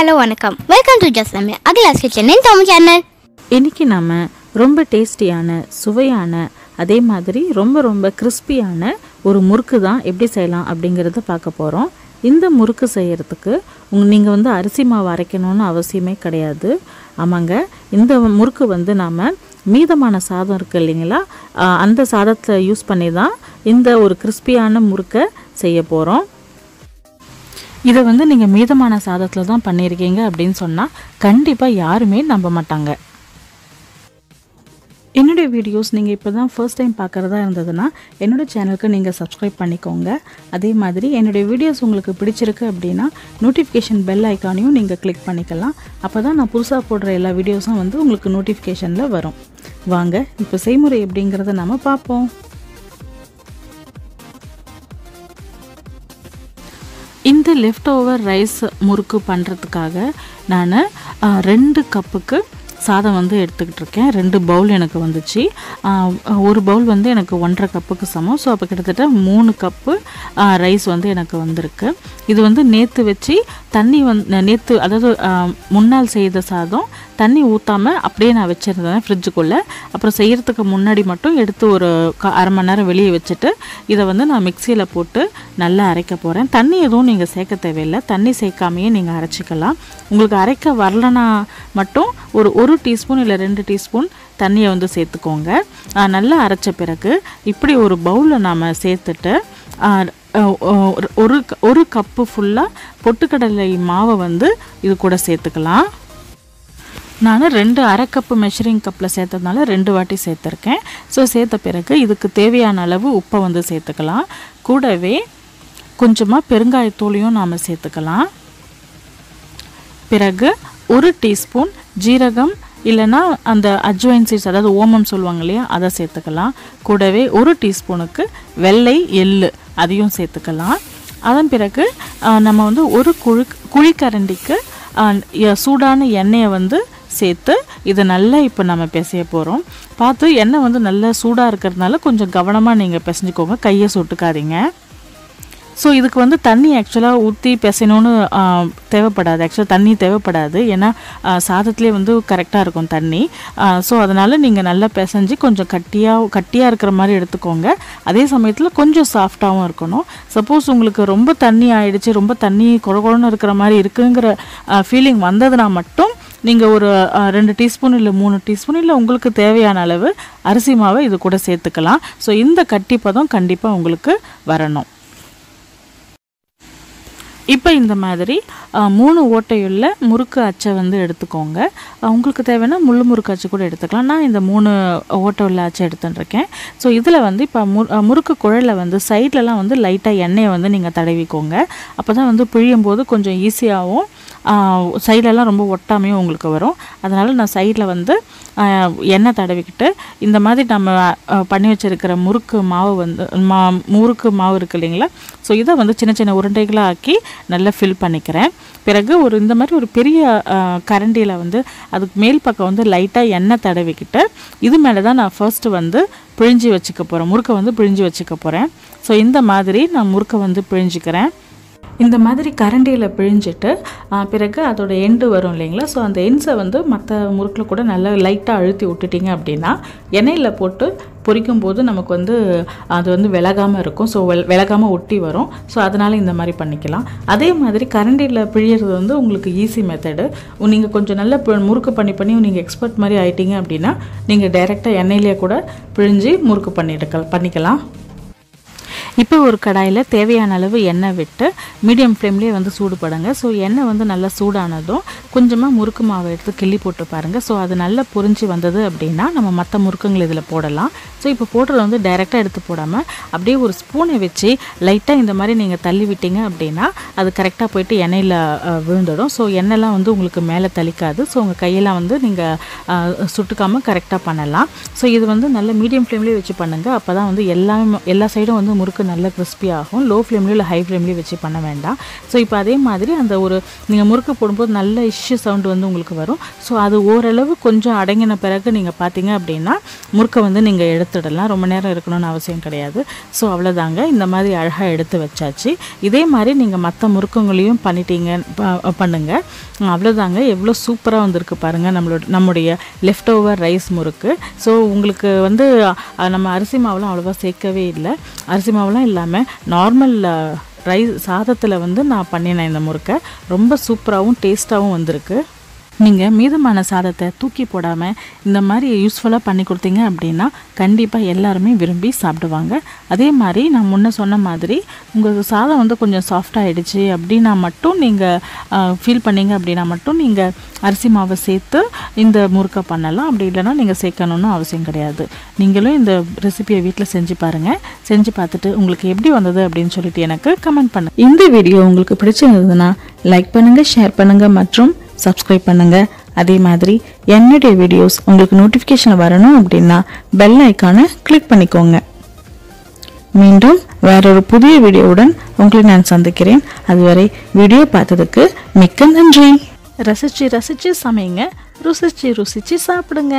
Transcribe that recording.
Hello வணக்கம். Welcome to just நம்ம Akila's kitchen Tamil channel இன்றைக்கி நாம் ரொம்ப டேஸ்டியான சுவையான அதே மாதிரி ரொம்ப ரொம்ப கிறிஸ்பியான ஒரு முறுக்கு தான் எப்படி செய்யலாம் அப்படிங்கிறத பார்க்க போகிறோம் இந்த முறுக்கு செய்யறதுக்கு உங் நீங்கள் வந்து அரிசி மாவு அரைக்கணும்னு அவசியமே கிடையாது. ஆமாங்க. இந்த முறுக்கு வந்து நாம் மீதமான சாதம் இருக்குது இல்லைங்களா? அந்த சாதத்தை யூஸ் பண்ணி தான் இந்த ஒரு கிறிஸ்பியான முறுக்கை செய்ய போகிறோம் இதை வந்து நீங்கள் மீதமான சாதத்தில் தான் பண்ணியிருக்கீங்க அப்படின்னு சொன்னால் கண்டிப்பாக யாருமே நம்ப மாட்டாங்க. என்னுடைய வீடியோஸ் நீங்கள் இப்போ தான் ஃபர்ஸ்ட் டைம் பார்க்குறதா இருந்ததுன்னா என்னோட சேனலுக்கு நீங்கள் சப்ஸ்கிரைப் பண்ணிக்கோங்க. அதே மாதிரி என்னுடைய வீடியோஸ் உங்களுக்கு பிடிச்சிருக்கு அப்படின்னா நோட்டிஃபிகேஷன் பெல் ஐக்கானையும் நீங்கள் கிளிக் பண்ணிக்கலாம். அப்போ தான் நான் புதுசாக போடுற எல்லா வீடியோஸும் வந்து உங்களுக்கு நோட்டிஃபிகேஷனில் வரும். வாங்க இப்போ செய்முறை எப்படிங்கிறத நம்ம பார்ப்போம். இந்த லெஃப்ட் ஓவர் ரைஸ் முறுக்கு பண்ணுறதுக்காக நான் ரெண்டு கப்புக்கு சாதம் வந்து எடுத்துக்கிட்டு இருக்கேன் ரெண்டு பவுல் எனக்கு வந்துச்சு. ஒரு பவுல் வந்து எனக்கு ஒன்றரை கப்புக்கு சமம். ஸோ அப்போ கிட்டத்தட்ட மூணு கப்பு ரைஸ் வந்து எனக்கு வந்திருக்கு. இது வந்து நேற்று வச்சு தண்ணி வந்து நேற்று அதாவது முன்னால் செய்த சாதம். தண்ணி ஊற்றாமல் அப்படியே நான் வச்சுருந்தேன் ஃப்ரிட்ஜுக்குள்ளே அப்புறம் செய்கிறதுக்கு முன்னாடி மட்டும் எடுத்து ஒரு க அரை மணி நேரம் வெளியே வச்சுட்டு இதை வந்து நான் மிக்சியில் போட்டு நல்லா அரைக்க போகிறேன் தண்ணி எதுவும் நீங்கள் சேர்க்க தேவையில்லை. தண்ணி சேர்க்காமையே நீங்கள் அரைச்சிக்கலாம். உங்களுக்கு அரைக்க வரலனா மட்டும் ஒரு ஒரு டீஸ்பூன் இல்லை ரெண்டு டீஸ்பூன் தண்ணியை வந்து சேர்த்துக்கோங்க. நல்லா அரைச்ச பிறகு இப்படி ஒரு பவுலில் நாம் சேர்த்துட்டு ஒரு- ஒரு கப்பு ஃபுல்லாக பொட்டுக்கடலை மாவை வந்து இது கூட சேர்த்துக்கலாம். நான் ரெண்டு அரை கப்பு மெஷரிங் கப்பில் சேர்த்ததுனால ரெண்டு வாட்டி சேர்த்துருக்கேன். ஸோ சேர்த்த பிறகு இதுக்கு தேவையான அளவு உப்பை வந்து சேர்த்துக்கலாம். கூடவே கொஞ்சமாக பெருங்காயத்தூளையும் நாம் சேர்த்துக்கலாம். பிறகு ஒரு டீஸ்பூன் ஜீரகம் இல்லைன்னா அந்த அஜ்வைன் சீட்ஸ் அதாவது ஓமம் சொல்லுவாங்க இல்லையா அதை சேர்த்துக்கலாம். கூடவே ஒரு டீஸ்பூனுக்கு வெள்ளை எள்ளு அதையும் சேர்த்துக்கலாம். அதன் பிறகு நம்ம வந்து ஒரு குழி குழிக்கரண்டிக்கு சூடான எண்ணெயை வந்து சேர்த்து இதை நல்லா இப்போ நம்ம பிசைய போகிறோம் பார்த்து எண்ணெய் வந்து நல்லா சூடாக இருக்கிறதுனால கொஞ்சம் கவனமாக நீங்கள் பிசைஞ்சுக்கோங்க. கையை சுட்டுக்காதீங்க. ஸோ இதுக்கு வந்து தண்ணி ஆக்சுவலாக ஊற்றி பிசையணும்னு தேவைப்படாது. ஆக்சுவலாக தண்ணி தேவைப்படாது. ஏன்னா சாதத்துலேயே வந்து கரெக்டாக இருக்கும் தண்ணி. ஸோ அதனால் நீங்கள் நல்லா பிசைஞ்சு கொஞ்சம் கட்டியாக கட்டியாக இருக்கிற மாதிரி எடுத்துக்கோங்க. அதே சமயத்தில் கொஞ்சம் சாஃப்டாகவும் இருக்கணும். சப்போஸ் உங்களுக்கு ரொம்ப தண்ணி ஆயிடுச்சு ரொம்ப தண்ணி குழகுழன்னு இருக்கிற மாதிரி இருக்குங்கிற ஃபீலிங் வந்ததுனா மட்டும் நீங்கள் ஒரு ரெண்டு டீஸ்பூன் இல்லை மூணு டீஸ்பூன் இல்லை உங்களுக்கு தேவையான அளவு அரிசி மாவை இது கூட சேர்த்துக்கலாம். ஸோ இந்த கட்டி பதம் கண்டிப்பாக உங்களுக்கு வரணும். இப்போ இந்த மாதிரி மூணு ஓட்டையுள்ள முறுக்கு அச்சை வந்து எடுத்துக்கோங்க. உங்களுக்கு தேவைன்னா முள்ளு முறுக்கு அச்சு கூட எடுத்துக்கலாம். நான் இந்த மூணு ஓட்டை உள்ள அச்சை எடுத்துட்டுருக்கேன் ஸோ இதில் வந்து இப்போ மு முறுக்கு குழலில் வந்து சைட்லலாம் வந்து லைட்டாக எண்ணெயை வந்து நீங்கள் தடவிக்கோங்க. அப்போ தான் வந்து பிழியும் போது கொஞ்சம் ஈஸியாகவும் சைடெல்லாம் ரொம்ப ஒட்டாமையும் உங்களுக்கு வரும். அதனால் நான் சைடில் வந்து எண்ணெய் தடவிக்கிட்டு இந்த மாதிரி நம்ம பண்ணி வச்சுருக்கிற முறுக்கு மாவு வந்து மா முறுக்கு மாவு இருக்கு இல்லைங்களா? ஸோ இதை வந்து சின்ன சின்ன உருண்டைகளாக ஆக்கி நல்லா ஃபில் பண்ணிக்கிறேன். பிறகு ஒரு இந்த மாதிரி ஒரு பெரிய கரண்டியில் வந்து அதுக்கு மேல் பக்கம் வந்து லைட்டாக எண்ணெய் தடவிக்கிட்டு இது மேலே தான் நான் ஃபர்ஸ்ட்டு வந்து பிழிஞ்சு வச்சுக்க போகிறேன் முறுக்கை வந்து பிழிஞ்சு வச்சுக்க போகிறேன் ஸோ இந்த மாதிரி நான் முறுக்கை வந்து பிழிஞ்சிக்கிறேன். இந்த மாதிரி கரண்டியில் பிழிஞ்சிட்டு பிறகு அதோட எண்டு வரும் இல்லைங்களா? ஸோ அந்த எண்ட்ஸை வந்து மற்ற முறுக்கில் கூட நல்லா லைட்டாக அழுத்தி விட்டுட்டிங்க அப்படின்னா எண்ணெயில் போட்டு பொரிக்கும் போது நமக்கு வந்து அது வந்து விலகாமல் இருக்கும். ஸோ வெ விலகாமல் ஒட்டி வரும். ஸோ அதனால் இந்த மாதிரி பண்ணிக்கலாம். அதே மாதிரி கரண்டியில் பிழியறது வந்து உங்களுக்கு ஈஸி மெத்தடு நீங்கள் கொஞ்சம் நல்லா முறுக்கு பண்ணி பண்ணி நீங்கள் எக்ஸ்பர்ட் மாதிரி ஆயிட்டீங்க அப்படின்னா நீங்கள் டைரெக்டாக எண்ணெயிலே கூட பிழிஞ்சு முறுக்கு பண்ணிட்டு பண்ணிக்கலாம். இப்போ ஒரு கடாயில் தேவையான அளவு எண்ணெய் விட்டு மீடியம் ஃப்ளேம்லேயே வந்து சூடுபடுங்க ஸோ எண்ணெய் வந்து நல்லா சூடானதும் கொஞ்சமாக முறுக்கு மாவை எடுத்து கிள்ளி போட்டு பாருங்கள் ஸோ அது நல்லா பொரிஞ்சு வந்தது அப்படின்னா நம்ம மற்ற முறுக்குங்களை இதில் போடலாம். ஸோ இப்போ போடுறது வந்து டைரெக்டாக எடுத்து போடாமல் அப்படியே ஒரு ஸ்பூனை வச்சு லைட்டாக இந்த மாதிரி நீங்கள் தள்ளி விட்டீங்க அப்படின்னா அது கரெக்டாக போயிட்டு எண்ணெயில் விழுந்துடும். ஸோ எண்ணெய்லாம் வந்து உங்களுக்கு மேலே தளிக்காது. ஸோ உங்கள் கையெல்லாம் வந்து நீங்கள் சுட்டுக்காமல் கரெக்டாக பண்ணலாம். ஸோ இது வந்து நல்ல மீடியம் ஃப்ளேம்லேயே வச்சு பண்ணுங்கள் அப்போ தான் வந்து எல்லாமே எல்லா சைடும் வந்து முறுக்கு நல்ல கிறிஸ்பி ஆகும். லோ ஃப்ளேம்லேயும் இல்லை ஹை ஃப்ளேம்லேயும் வச்சு பண்ண வேண்டாம். ஸோ இப்போ அதே மாதிரி அந்த ஒரு நீங்கள் முறுக்கு போடும்போது நல்ல இஷ்யூ சவுண்டு வந்து உங்களுக்கு வரும். ஸோ அது ஓரளவு கொஞ்சம் அடங்கின பிறகு நீங்கள் பார்த்தீங்க அப்படின்னா முறுக்கை வந்து நீங்கள் எடுத்துடலாம். ரொம்ப நேரம் இருக்கணும்னு அவசியம் கிடையாது. ஸோ அவ்வளோதாங்க இந்த மாதிரி அழகாக எடுத்து வச்சாச்சு. இதே மாதிரி நீங்கள் மற்ற முறுக்குங்களையும் பண்ணிட்டீங்க பண்ணுங்கள் பண்ணுங்க. அவ்வளோதாங்க எவ்வளோ சூப்பராக வந்திருக்கு பாருங்கள் நம்மளோட நம்முடைய left over rice murukku. So உங்களுக்கு வந்து நம்ம அரிசி மாவுலாம் அவ்வளோவா சேர்க்கவே இல்லை. அரிசி மாவுலாம் இல்லாமல் நார்மல் ரைஸ் சாதத்தில் வந்து நான் பண்ணினேன் இந்த முறுக்கை. ரொம்ப சூப்பராகவும் டேஸ்ட்டாகவும் வந்திருக்கு. நீங்கள் மீதமான சாதத்தை தூக்கி போடாமல் இந்த மாதிரி யூஸ்ஃபுல்லாக பண்ணி கொடுத்தீங்க அப்படின்னா கண்டிப்பாக எல்லாருமே விரும்பி சாப்பிடுவாங்க. அதே மாதிரி நான் முன்ன சொன்ன மாதிரி உங்கள் சாதம் வந்து கொஞ்சம் சாஃப்டாகிடுச்சு அப்படின்னா மட்டும் நீங்கள் ஃபீல் பண்ணீங்க அப்படின்னா மட்டும் நீங்கள் அரிசி மாவை சேர்த்து இந்த முறுக்கை பண்ணலாம். அப்படி இல்லைன்னா நீங்கள் சேர்க்கணுன்னு அவசியம் கிடையாது. நீங்களும் இந்த ரெசிபியை வீட்டில் செஞ்சு பாருங்கள் செஞ்சு பார்த்துட்டு உங்களுக்கு எப்படி வந்தது அப்படின்னு சொல்லிட்டு எனக்கு கமெண்ட் பண்ணுங்க. இந்த வீடியோ உங்களுக்கு பிடிச்சிருந்ததுன்னா லைக் பண்ணுங்கள் ஷேர் பண்ணுங்கள் மற்றும் சப்ஸ்கிரைப் பண்ணுங்கள் அதே மாதிரி என்னுடைய வீடியோஸ் உங்களுக்கு நோட்டிஃபிகேஷன் வரணும் அப்படின்னா பெல் ஐக்கானை கிளிக் பண்ணிக்கோங்க. மீண்டும் வேறொரு புதிய வீடியோவுடன் உங்களை நான் சந்திக்கிறேன். அதுவரை வீடியோ பார்த்ததுக்கு மிக்க நன்றி. ரசிச்சு ரசிச்சு சமைங்க. ருசிச்சு ருசிச்சு சாப்பிடுங்க.